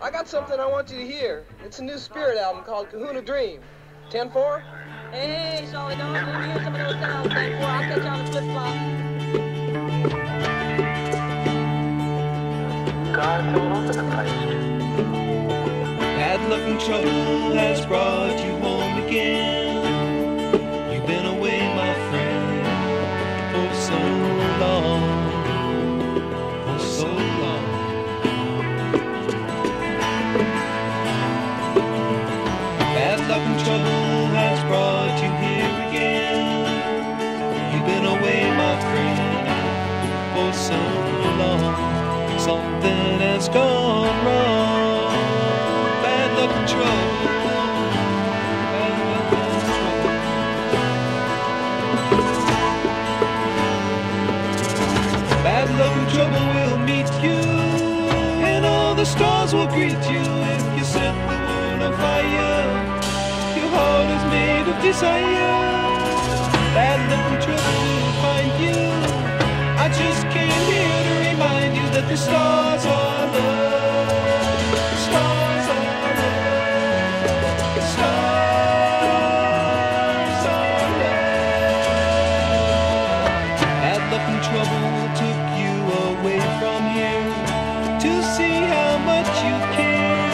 I got something I want you to hear. It's a new Spirit album called Kahuna Dream. 10 4? Hey, hey, Charlie, don't let me hear some of those sounds. Thank you. I'll catch you on the flip flop. God's all over the place. Bad luck and trouble has brought luck and trouble has brought you here again. You've been away, my friend, for so long. Something has gone wrong. Bad luck and trouble. Bad luck and trouble. Will meet you, and all the stars will greet you if you set the world on fire. Desire. Luck and trouble will find you. I just came here to remind you that the stars are love. Stars are love. Stars are love. Luck and trouble took you away from here to see how much you care